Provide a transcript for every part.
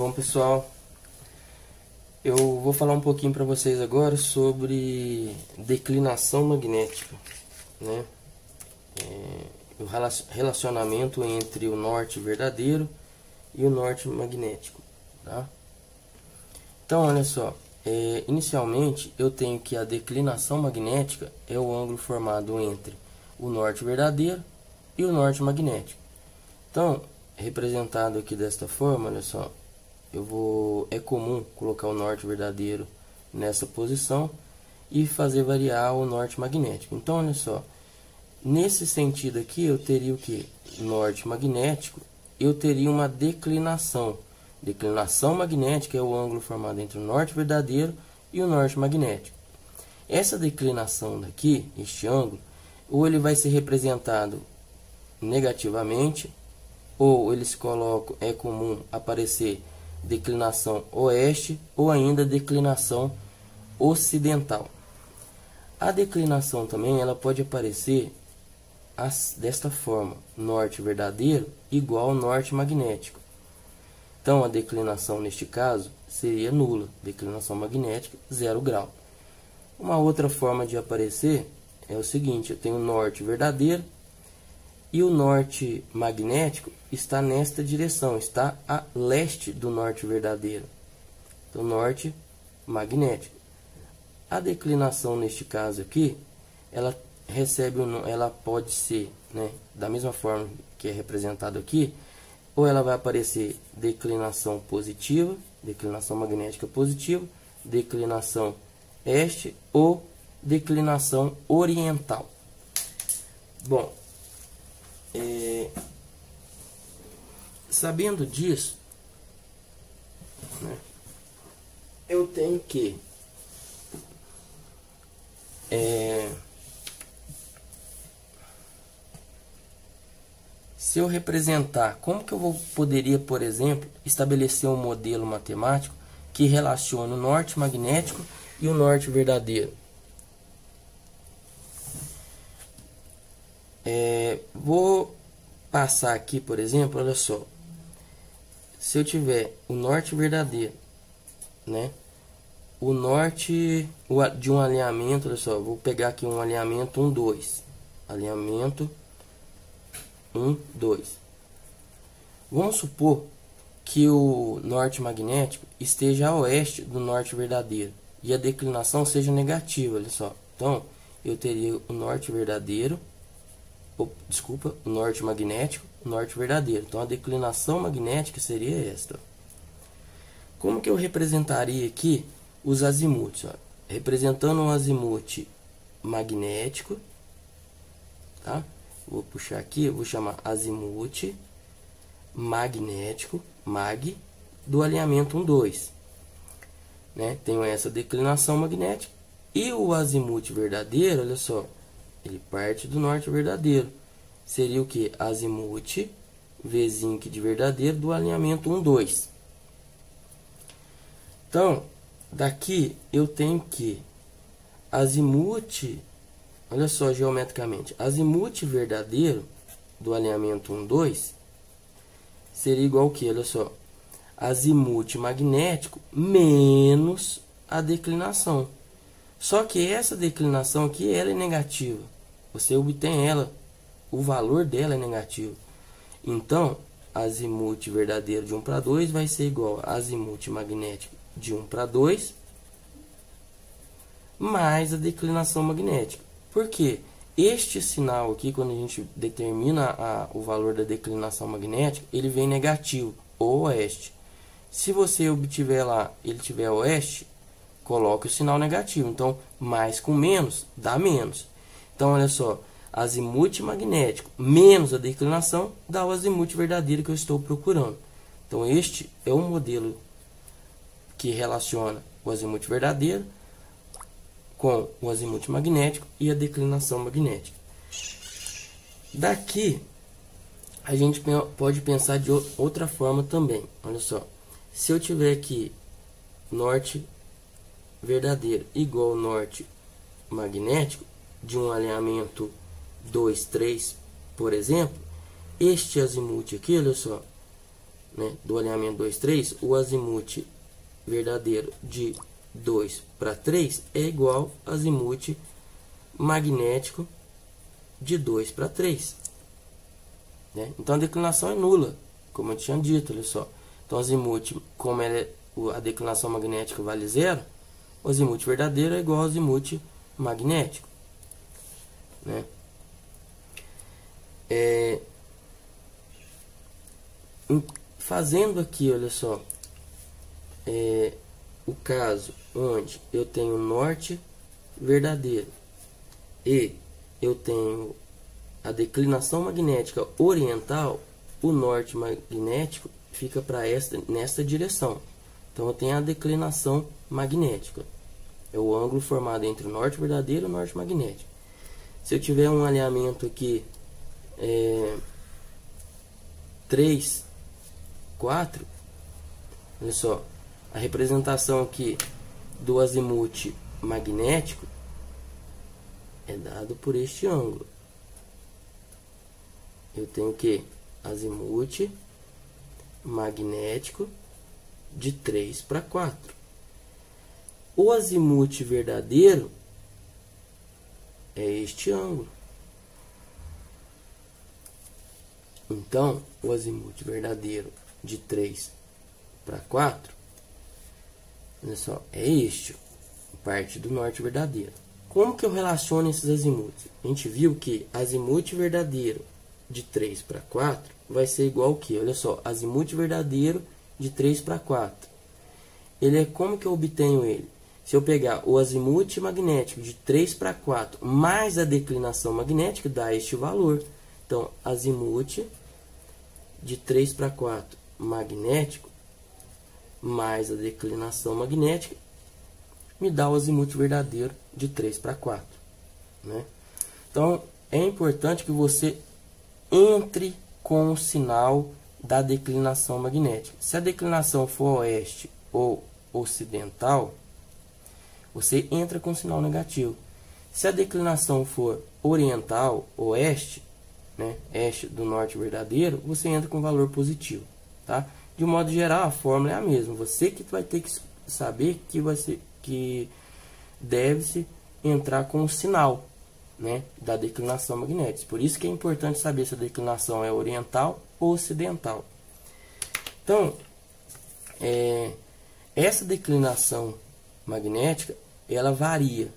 Bom pessoal, eu vou falar um pouquinho para vocês agora sobre declinação magnética, né? É, o relacionamento entre o norte verdadeiro e o norte magnético, tá? Então, olha só, é, inicialmente eu tenho que a declinação magnética é o ângulo formado entre o norte verdadeiro e o norte magnético. Então, representado aqui desta forma, olha só, eu vou é comum colocar o norte verdadeiro nessa posição e fazer variar o norte magnético. Então, olha só, nesse sentido aqui eu teria o que? Norte magnético, eu teria uma declinação. Declinação magnética é o ângulo formado entre o norte verdadeiro e o norte magnético. Essa declinação daqui, este ângulo, ou ele vai ser representado negativamente, ou eles colocam, é comum aparecer declinação oeste ou ainda declinação ocidental. A declinação também ela pode aparecer as, desta forma: norte verdadeiro igual norte magnético. Então a declinação neste caso seria nula, declinação magnética zero grau. Uma outra forma de aparecer é o seguinte: eu tenho norte verdadeiro e o norte magnético está nesta direção, está a leste do norte verdadeiro. Então, norte magnético. A declinação neste caso aqui, ela recebe, ela pode ser, né, da mesma forma que é representado aqui, ou ela vai aparecer declinação positiva, declinação magnética positiva, declinação este ou declinação oriental. Bom, é, sabendo disso, né, eu tenho que é, se eu representar, como que eu vou, poderia, por exemplo, estabelecer um modelo matemático que relacione o norte magnético e o norte verdadeiro? É, vou passar aqui, por exemplo, olha só. Se eu tiver o norte verdadeiro, né? O norte de um alinhamento, olha só, vou pegar aqui um alinhamento 1, 2. Alinhamento 1, 2. Vamos supor que o norte magnético esteja a oeste do norte verdadeiro e a declinação seja negativa, olha só. Então, eu teria o norte verdadeiro desculpa, norte magnético, norte verdadeiro. Então a declinação magnética seria esta. Como que eu representaria aqui os azimutes? Ó? Representando um azimute magnético, tá? Vou puxar aqui, vou chamar azimute magnético, mag, do alinhamento 1, 2. Né? Tenho essa declinação magnética. E o azimute verdadeiro, olha só, ele parte do norte verdadeiro. Seria o que? Azimuth vezes de verdadeiro do alinhamento 1, 2. Então, daqui eu tenho que azimuth, olha só geometricamente, azimuth verdadeiro do alinhamento 1, 2 seria igual ao que? Olha só, azimuth magnético menos a declinação. Só que essa declinação aqui ela é negativa. Você obtém ela, o valor dela é negativo. Então, azimuth verdadeiro de 1 para 2 vai ser igual a azimuth magnético de 1 para 2 mais a declinação magnética. Por quê? Este sinal aqui, quando a gente determina a, o valor da declinação magnética, ele vem negativo, ou oeste. Se você obtiver lá, ele tiver oeste, coloque o sinal negativo. Então, mais com menos dá menos. Então, olha só, azimuth magnético menos a declinação dá o azimuth verdadeiro que eu estou procurando. Então, este é o modelo que relaciona o azimuth verdadeiro com o azimuth magnético e a declinação magnética. Daqui, a gente pode pensar de outra forma também. Olha só, se eu tiver aqui norte verdadeiro igual norte magnético de um alinhamento 2, 3, por exemplo, este azimuth aqui, olha só, né, do alinhamento 2, 3, o azimuth verdadeiro de 2 para 3 é igual ao azimuth magnético de 2 para 3. Né? Então a declinação é nula, como eu tinha dito, olha só. Então azimuth, como ela é, a declinação magnética vale zero, azimuth verdadeiro é igual ao azimuth magnético. Né? É, fazendo aqui, olha só, é, o caso onde eu tenho norte verdadeiro e eu tenho a declinação magnética oriental, o norte magnético fica para esta nesta direção. Então eu tenho a declinação magnética. É o ângulo formado entre o norte verdadeiro e o norte magnético. Se eu tiver um alinhamento aqui é, 3, 4, olha só, a representação aqui do azimuth magnético é dado por este ângulo. Eu tenho que azimuth magnético de 3 para 4. O azimuth verdadeiro é este ângulo. Então, o azimuth verdadeiro de 3 para 4, olha só, é este, parte do norte verdadeiro. Como que eu relaciono esses azimuths? A gente viu que azimuth verdadeiro de 3 para 4 vai ser igual ao que? Olha só, azimuth verdadeiro de 3 para 4. Ele é como que eu obtenho ele? Se eu pegar o azimuth magnético de 3 para 4 mais a declinação magnética, dá este valor. Então, azimuth de 3 para 4 magnético mais a declinação magnética me dá o azimuth verdadeiro de 3 para 4. Né? Então, é importante que você entre com o sinal da declinação magnética. Se a declinação for oeste ou ocidental, você entra com sinal negativo. Se a declinação for oriental, oeste, né, este do norte verdadeiro, você entra com valor positivo. Tá? De um modo geral, a fórmula é a mesma. Você que vai ter que saber que, ser, que deve-se entrar com o sinal né, da declinação magnética. Por isso que é importante saber se a declinação é oriental ou ocidental. Então, é, essa declinação magnética ela varia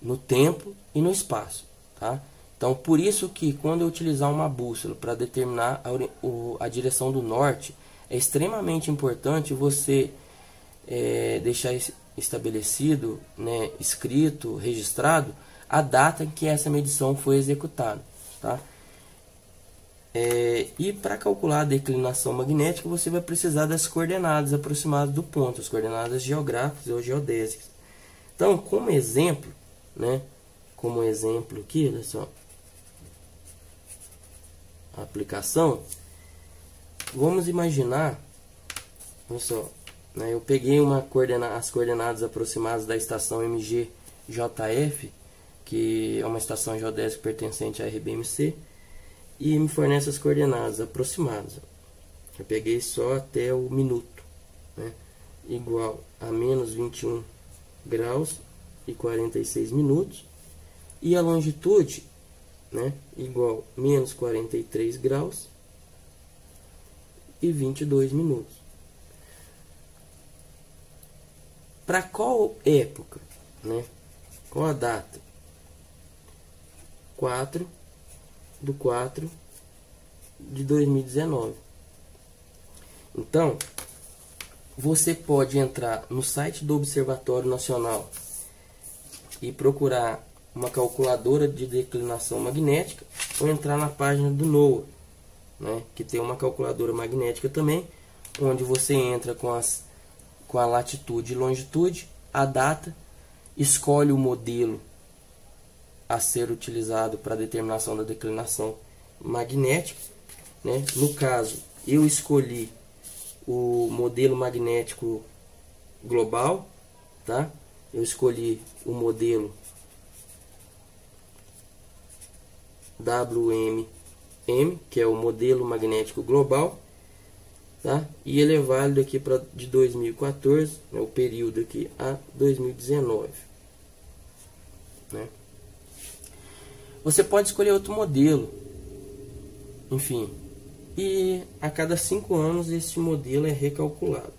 no tempo e no espaço. Tá? Então, por isso que quando eu utilizar uma bússola para determinar a, a, direção do norte, é extremamente importante você é, deixar estabelecido, né, escrito, registrado, a data em que essa medição foi executada. Tá? É, e para calcular a declinação magnética, você vai precisar das coordenadas aproximadas do ponto, as coordenadas geográficas ou geodésicas. Então, como exemplo, né, como exemplo aqui, olha só, a aplicação, vamos imaginar, olha só, né, eu peguei uma coordena as coordenadas aproximadas da estação MGJF, que é uma estação geodésica pertencente à RBMC, e me fornece as coordenadas aproximadas. Eu peguei só até o minuto, né, igual a menos 21 graus e 46 minutos, e a longitude né, igual menos 43 graus e 22 minutos. Para qual época? Né? Qual a data? 4 do 4 de 2019. Então, você pode entrar no site do Observatório Nacional e procurar uma calculadora de declinação magnética ou entrar na página do NOAA, né, que tem uma calculadora magnética também, onde você entra com as com a latitude e longitude, a data, escolhe o modelo a ser utilizado para determinação da declinação magnética. Né? No caso, eu escolhi o modelo magnético global, tá? Eu escolhi o modelo WMM, que é o modelo magnético global, tá? E ele é válido aqui para de 2014, né, o período aqui a 2019, Você pode escolher outro modelo, enfim, e a cada cinco anos esse modelo é recalculado.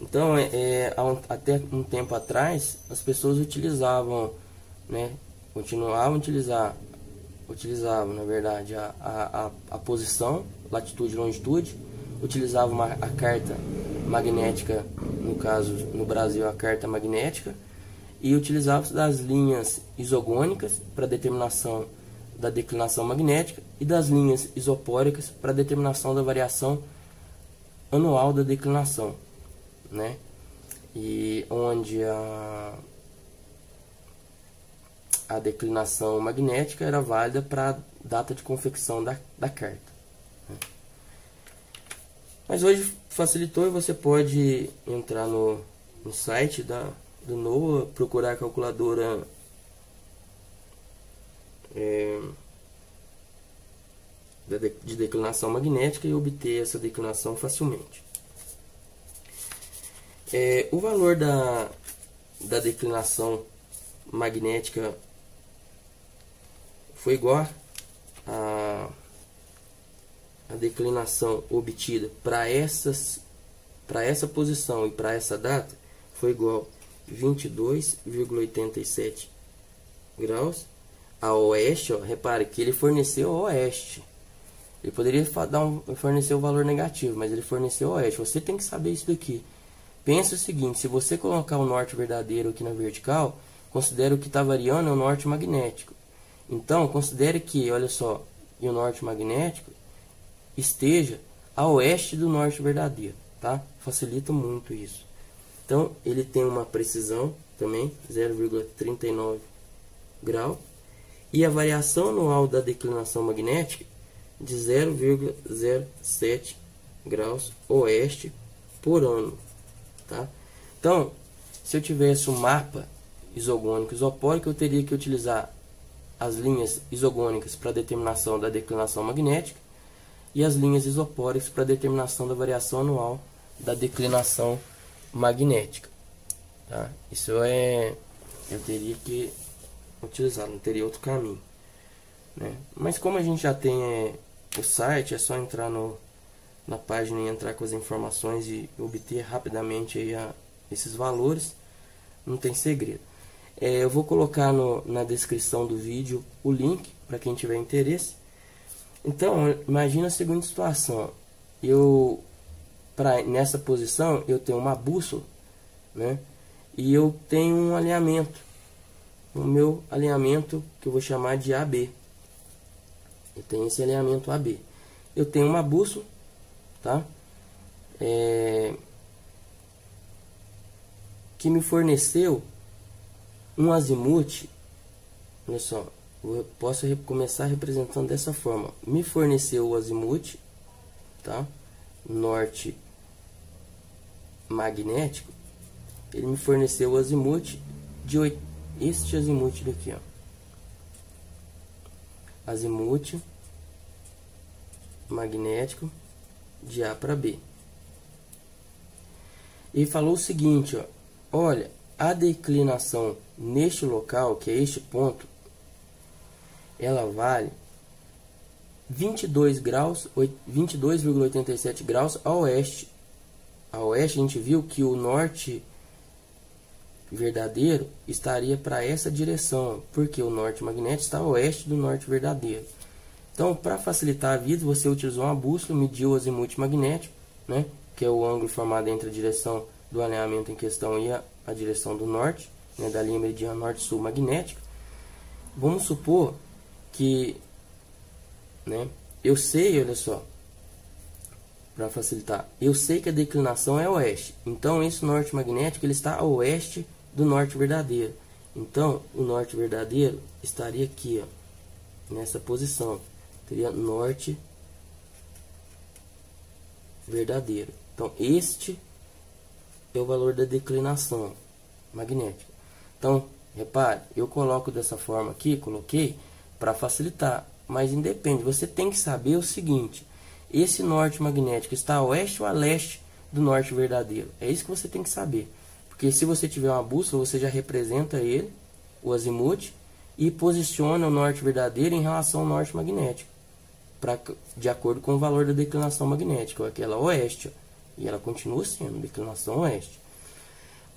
Então, é, é, até um tempo atrás, as pessoas utilizavam, né, continuavam a utilizar, utilizavam, na verdade, a, a, a posição, latitude e longitude, utilizavam a carta magnética, no caso, no Brasil, a carta magnética, e utilizavam das linhas isogônicas para determinação da declinação magnética e das linhas isopóricas para determinação da variação anual da declinação né? E onde a, a declinação magnética era válida para a data de confecção da, da carta. Né? Mas hoje facilitou e você pode entrar no, no site da, do NOAA, procurar a calculadora é, de declinação magnética e obter essa declinação facilmente. É, o valor da, da declinação magnética foi igual a, a declinação obtida para essas para essa posição e para essa data foi igual 22,87 graus a oeste, ó, repare que ele forneceu oeste. Ele poderia dar um, fornecer o valor negativo, mas ele forneceu oeste. Você tem que saber isso daqui. Pensa o seguinte, se você colocar o norte verdadeiro aqui na vertical, considere o que está variando é o norte magnético. Então, considere que, olha só, e o norte magnético esteja a oeste do norte verdadeiro, tá? Facilita muito isso. Então, ele tem uma precisão também, 0,39 grau, e a variação anual da declinação magnética de 0,07 graus oeste por ano. Tá? Então, se eu tivesse um mapa isogônico isopórico, eu teria que utilizar as linhas isogônicas para determinação da declinação magnética e as linhas isopóricas para determinação da variação anual da declinação magnética. Tá? Isso é eu teria que utilizar, não teria outro caminho. Né? Mas como a gente já tem é, o site, é só entrar no na página e entrar com as informações e obter rapidamente aí a, esses valores, não tem segredo. É, eu vou colocar no, na descrição do vídeo o link para quem tiver interesse. Então, imagina a seguinte situação. Eu, nessa posição, eu tenho uma bússola, né? E eu tenho um alinhamento. O meu alinhamento, que eu vou chamar de AB. Eu tenho esse alinhamento AB. Eu tenho uma bússola tá? É, que me forneceu um azimuth, olha só, eu posso começar representando dessa forma, me forneceu o azimuth, tá? Norte magnético, ele me forneceu o azimuth de 8, este azimuth daqui, ó. Azimuth magnético de A para B. E falou o seguinte, ó, olha, a declinação neste local, que é este ponto, ela vale 22 graus, 22,87 graus a oeste. A oeste a gente viu que o norte verdadeiro estaria para essa direção, porque o norte magnético está a oeste do norte verdadeiro. Então, para facilitar a vida, você utilizou uma bússola, mediu o azimuth magnético, né, que é o ângulo formado entre a direção do alinhamento em questão e a, a direção do norte, né, da linha meridiana norte-sul magnética. Vamos supor que né, eu sei, olha só, para facilitar, eu sei que a declinação é oeste. Então, esse norte magnético ele está a oeste do norte verdadeiro. Então, o norte verdadeiro estaria aqui, ó, nessa posição teria norte verdadeiro. Então, este é o valor da declinação magnética. Então, repare, eu coloco dessa forma aqui, coloquei para facilitar, mas independe. Você tem que saber o seguinte: esse norte magnético está a oeste ou a leste do norte verdadeiro. É isso que você tem que saber. Porque se você tiver uma bússola, você já representa ele, o azimuth, e posiciona o norte verdadeiro em relação ao norte magnético, pra, de acordo com o valor da declinação magnética, aquela oeste. Ó, e ela continua sendo declinação oeste.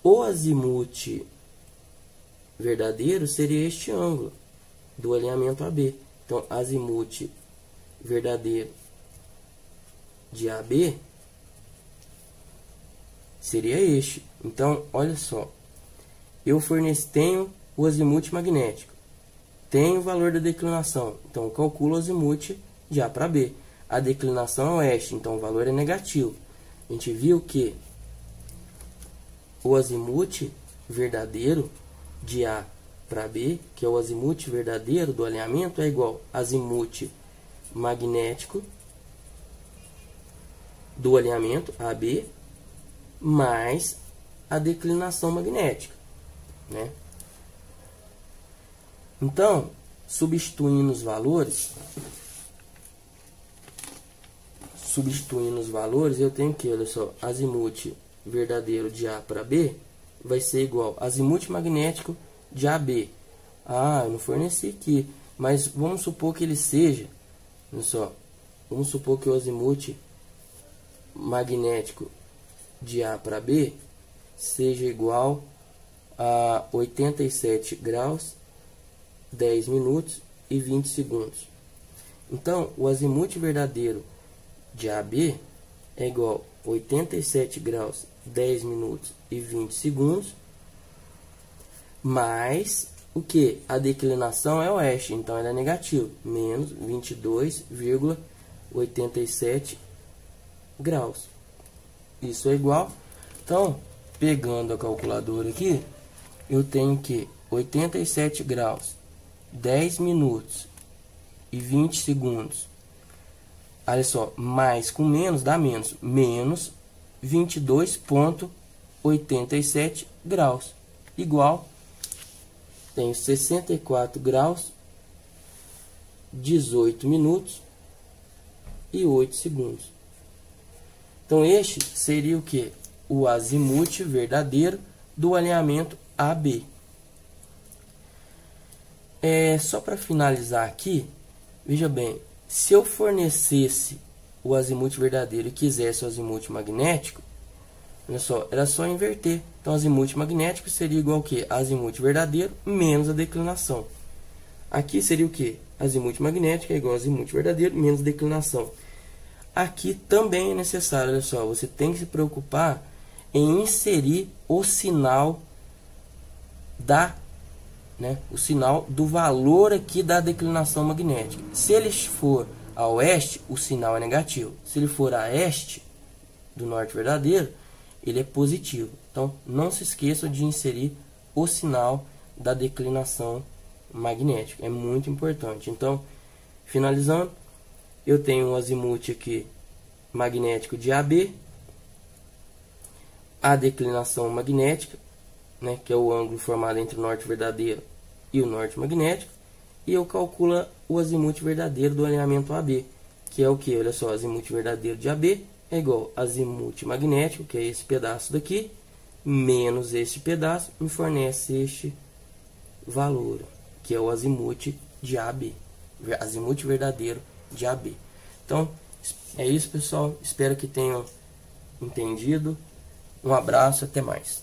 O azimuth verdadeiro seria este ângulo do alinhamento AB. Então, azimuth verdadeiro de AB seria este. Então, olha só. Eu forneço, tenho o azimuth magnético. Tenho o valor da declinação. Então, calculo o azimuth de A para B. A declinação é oeste, então o valor é negativo. A gente viu que o azimuth verdadeiro de A para B, que é o azimuth verdadeiro do alinhamento, é igual azimuth magnético do alinhamento AB mais a declinação magnética, né? Então, substituindo os valores, substituindo os valores, eu tenho que, olha só, azimuth verdadeiro de A para B vai ser igual azimuth magnético de AB. Ah, eu não forneci aqui, mas vamos supor que ele seja, olha só, vamos supor que o azimuth magnético de A para B seja igual a 87 graus, 10 minutos e 20 segundos. Então, o azimuth verdadeiro de AB é igual a 87 graus, 10 minutos e 20 segundos, mais o que? A declinação é oeste, então ela é negativa, menos 22,87 graus. Isso é igual. Então, pegando a calculadora aqui, eu tenho que 87 graus, 10 minutos e 20 segundos. Olha só, mais com menos dá menos. Menos 22,87 graus. Igual, tenho 64 graus, 18 minutos e 8 segundos. Então, este seria o que? O azimuth verdadeiro do alinhamento AB. É, só para finalizar aqui, veja bem, se eu fornecesse o azimuth verdadeiro e quisesse o azimuth magnético, olha só, era só inverter. Então, azimuth magnético seria igual ao que? Azimuth verdadeiro menos a declinação. Aqui seria o que? Azimuth magnético é igual a azimuth verdadeiro menos declinação. Aqui também é necessário, olha só, você tem que se preocupar em inserir o sinal da né, o sinal do valor aqui da declinação magnética. Se ele for a oeste, o sinal é negativo. Se ele for a este do norte verdadeiro, ele é positivo. Então, não se esqueça de inserir o sinal da declinação magnética. É muito importante. Então, finalizando, eu tenho um azimuth aqui magnético de AB, a declinação magnética, né, que é o ângulo formado entre o norte verdadeiro e o norte magnético, e eu calculo o azimuth verdadeiro do alinhamento AB, que é o que? Olha só, azimuth verdadeiro de AB é igual a azimuth magnético, que é esse pedaço daqui, menos este pedaço, me fornece este valor, que é o azimuth de AB, azimuth verdadeiro de AB. Então, é isso, pessoal. Espero que tenham entendido. Um abraço, até mais.